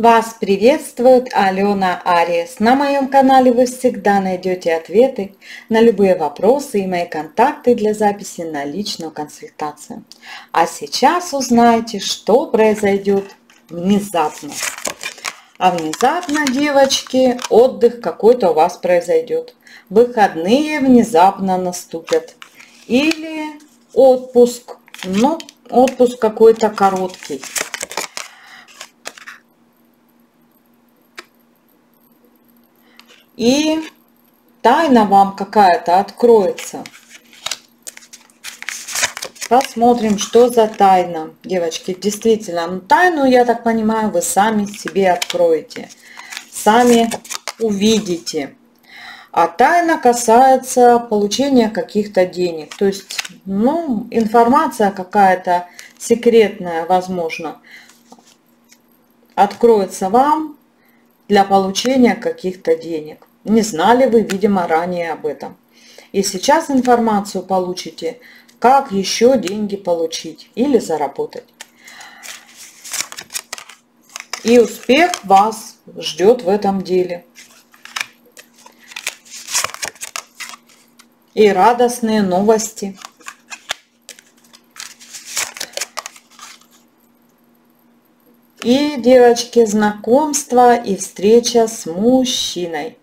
Вас приветствует Алена Ариес. На моем канале вы всегда найдете ответы на любые вопросы и мои контакты для записи на личную консультацию. А сейчас узнаете, что произойдет внезапно. А внезапно, девочки, отдых какой-то у вас произойдет. Выходные внезапно наступят. Или отпуск. Ну, отпуск какой-то короткий. И тайна вам какая-то откроется. Посмотрим, что за тайна, девочки. Действительно, ну, тайну, я так понимаю, вы сами себе откроете. Сами увидите. А тайна касается получения каких-то денег. То есть, ну, информация какая-то секретная, возможно, откроется вам для получения каких-то денег. Не знали вы, видимо, ранее об этом. И сейчас информацию получите, как еще деньги получить или заработать. И успех вас ждет в этом деле. И радостные новости. И, девочки, знакомство и встреча с мужчиной.